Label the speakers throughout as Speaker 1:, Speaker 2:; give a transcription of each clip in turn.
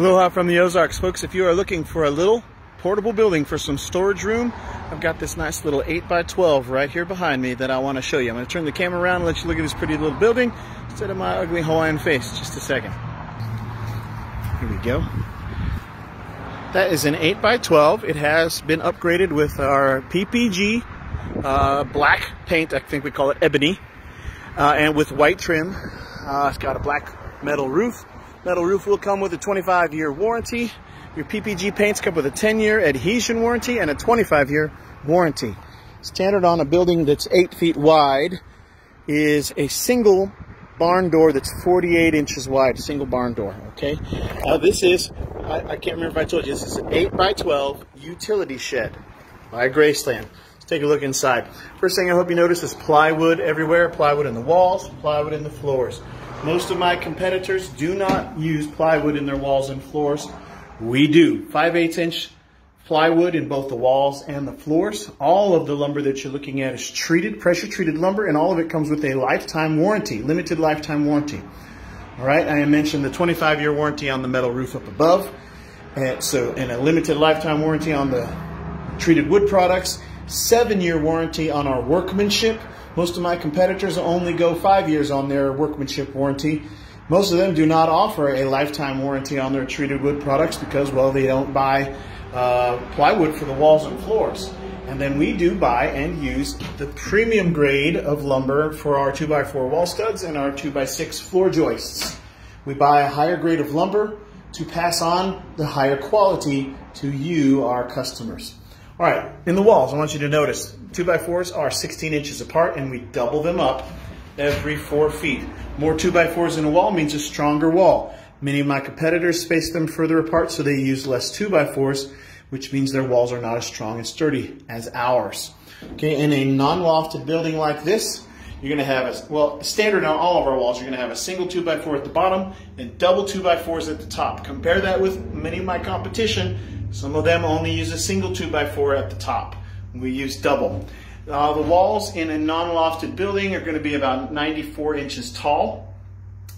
Speaker 1: Aloha from the Ozarks, folks. If you are looking for a little portable building for some storage room, I've got this nice little 8 by 12 right here behind me that I want to show you. I'm going to turn the camera around and let you look at this pretty little building instead of my ugly Hawaiian face. Just a second. Here we go. That is an 8 by 12 It has been upgraded with our PPG uh, black paint. I think we call it ebony. Uh, and with white trim. Uh, it's got a black metal roof. Metal roof will come with a 25 year warranty. Your PPG paints come with a 10 year adhesion warranty and a 25 year warranty. Standard on a building that's 8 feet wide is a single barn door that's 48 inches wide, a single barn door, okay? Uh, this is, I, I, can't remember if I told you, this is an 8 by 12 utility shed by Graceland. Let's take a look inside. First thing I hope you notice is plywood everywhere, plywood in the walls, plywood in the floors. Most of my competitors do not use plywood in their walls and floors. We do. 5 8 inch plywood in both the walls and the floors. All of the lumber that you're looking at is treated, pressure treated lumber, and all of it comes with a lifetime warranty, limited lifetime warranty. All right, I mentioned the 25 year warranty on the metal roof up above. And so, and a limited lifetime warranty on the treated wood products, seven year warranty on our workmanship. Most of my competitors only go five years on their workmanship warranty. Most of them do not offer a lifetime warranty on their treated wood products because, well, they don't buy uh, plywood for the walls and floors. And then we do buy and use the premium grade of lumber for our 2x4 wall studs and our 2x6 floor joists. We buy a higher grade of lumber to pass on the higher quality to you, our customers. All right, in the walls, I want you to notice two by fours are 16 inches apart and we double them up every four feet. More two by fours in a wall means a stronger wall. Many of my competitors space them further apart so they use less two by fours, which means their walls are not as strong and sturdy as ours. Okay, in a non-lofted building like this, you're gonna have a, well, standard on all of our walls, you're gonna have a single two by four at the bottom and double two by fours at the top. Compare that with many of my competition some of them only use a single 2x4 at the top. We use double. Uh, the walls in a non-lofted building are going to be about 94 inches tall.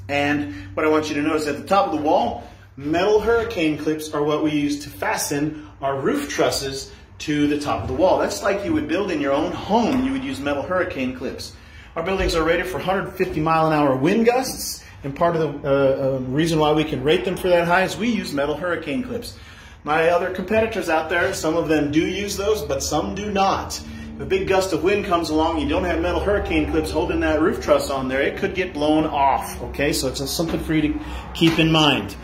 Speaker 1: And what I want you to notice at the top of the wall, metal hurricane clips are what we use to fasten our roof trusses to the top of the wall. That's like you would build in your own home. You would use metal hurricane clips. Our buildings are rated for 150 mile an hour wind gusts. And part of the uh, uh, reason why we can rate them for that high is we use metal hurricane clips. My other competitors out there, some of them do use those, but some do not. If a big gust of wind comes along, you don't have metal hurricane clips holding that roof truss on there, it could get blown off, okay? So it's something for you to keep in mind.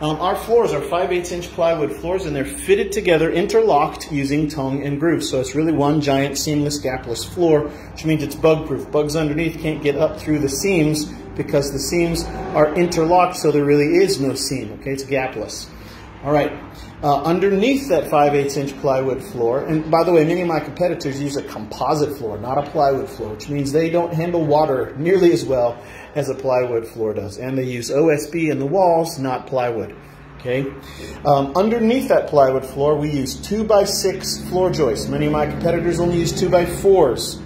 Speaker 1: Um, our floors are 5 8 inch plywood floors and they're fitted together, interlocked using tongue and groove. So it's really one giant seamless gapless floor, which means it's bug proof. Bugs underneath can't get up through the seams because the seams are interlocked so there really is no seam, okay? It's gapless. All right, uh, underneath that 5 8 inch plywood floor, and by the way, many of my competitors use a composite floor, not a plywood floor, which means they don't handle water nearly as well as a plywood floor does. And they use OSB in the walls, not plywood. Okay. Um, underneath that plywood floor, we use 2 by 6 floor joists. Many of my competitors only use 2 by 4s.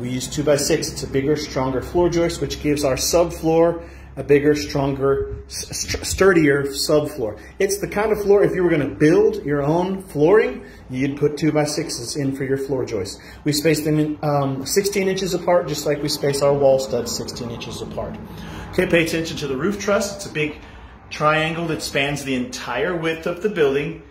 Speaker 1: We use 2 by 6 It's a bigger, stronger floor joist, which gives our subfloor a bigger, stronger, st sturdier subfloor. It's the kind of floor, if you were going to build your own flooring, you'd put 2 by 6s in for your floor joists. We space them in, um, 16 inches apart, just like we space our wall studs 16 inches apart. Okay, pay attention to the roof truss. It's a big triangle that spans the entire width of the building.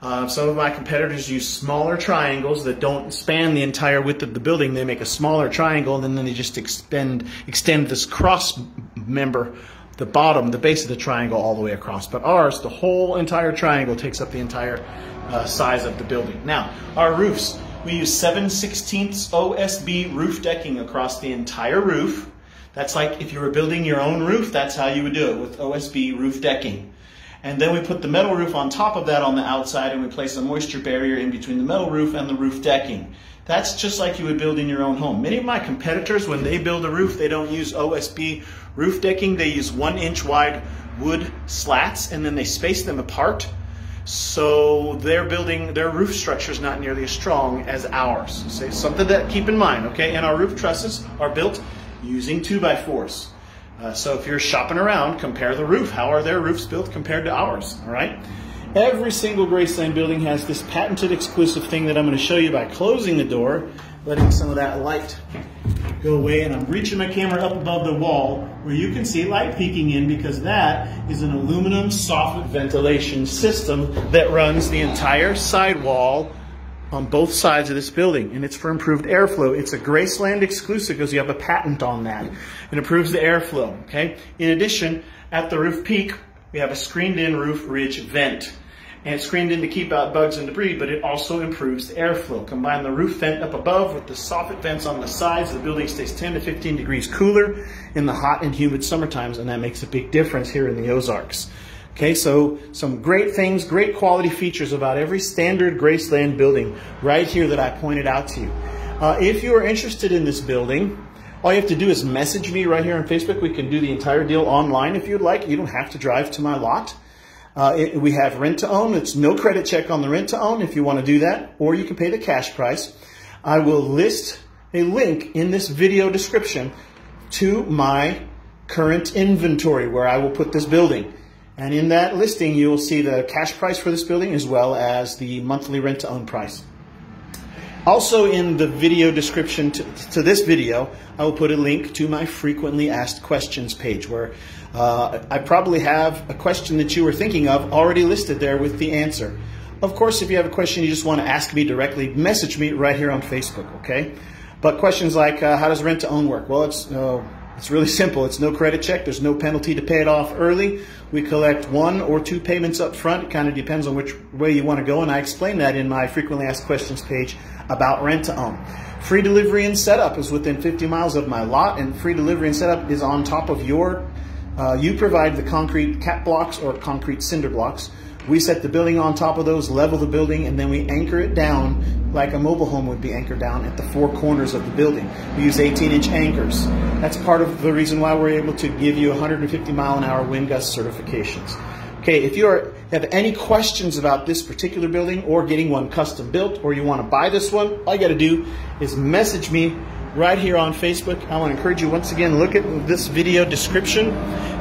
Speaker 1: Uh, some of my competitors use smaller triangles that don't span the entire width of the building. They make a smaller triangle and then they just extend extend this cross member, the bottom, the base of the triangle all the way across. But ours, the whole entire triangle takes up the entire uh, size of the building. Now, our roofs, we use 7 16 OSB roof decking across the entire roof. That's like if you were building your own roof, that's how you would do it with OSB roof decking. And then we put the metal roof on top of that on the outside and we place a moisture barrier in between the metal roof and the roof decking. That's just like you would build in your own home. Many of my competitors, when they build a roof, they don't use OSB roof decking. They use one inch wide wood slats and then they space them apart. So their building, their roof structure is not nearly as strong as ours. So something that keep in mind, okay? And our roof trusses are built using two by fours. Uh, so if you're shopping around, compare the roof. How are their roofs built compared to ours? All right. Every single Graceland building has this patented exclusive thing that I'm going to show you by closing the door, letting some of that light go away, and I'm reaching my camera up above the wall where you can see light peeking in because that is an aluminum soffit ventilation system that runs the entire sidewall on both sides of this building, and it's for improved airflow. It's a Graceland exclusive because you have a patent on that. It improves the airflow, okay? In addition, at the roof peak, we have a screened-in roof ridge vent. And it's screened in to keep out bugs and debris, but it also improves the airflow. Combine the roof vent up above with the soffit vents on the sides, the building stays 10 to 15 degrees cooler in the hot and humid summer times, and that makes a big difference here in the Ozarks. Okay, so some great things, great quality features about every standard Graceland building right here that I pointed out to you. Uh, if you are interested in this building, all you have to do is message me right here on Facebook. We can do the entire deal online if you'd like. You don't have to drive to my lot. Uh, it, we have rent to own. It's no credit check on the rent to own if you want to do that, or you can pay the cash price. I will list a link in this video description to my current inventory where I will put this building. And in that listing, you will see the cash price for this building as well as the monthly rent to own price. Also in the video description to, to, this video, I will put a link to my frequently asked questions page where uh, I probably have a question that you were thinking of already listed there with the answer. Of course, if you have a question you just want to ask me directly, message me right here on Facebook, okay? But questions like, uh, how does rent to own work? Well, it's, uh, it's really simple. It's no credit check. There's no penalty to pay it off early. We collect one or two payments up front. It kind of depends on which way you want to go. And I explain that in my frequently asked questions page about rent to own. Free delivery and setup is within 50 miles of my lot, and free delivery and setup is on top of your. Uh, you provide the concrete cap blocks or concrete cinder blocks. We set the building on top of those, level the building, and then we anchor it down like a mobile home would be anchored down at the four corners of the building. We use 18 inch anchors. That's part of the reason why we're able to give you 150 mile an hour wind gust certifications. Okay, if you are, have any questions about this particular building or getting one custom built or you want to buy this one, all you got to do is message me right here on Facebook. I want to encourage you once again, look at this video description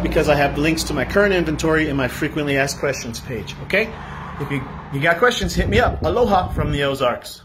Speaker 1: because I have links to my current inventory and my frequently asked questions page. Okay? If you, you got questions, hit me up. Aloha from the Ozarks.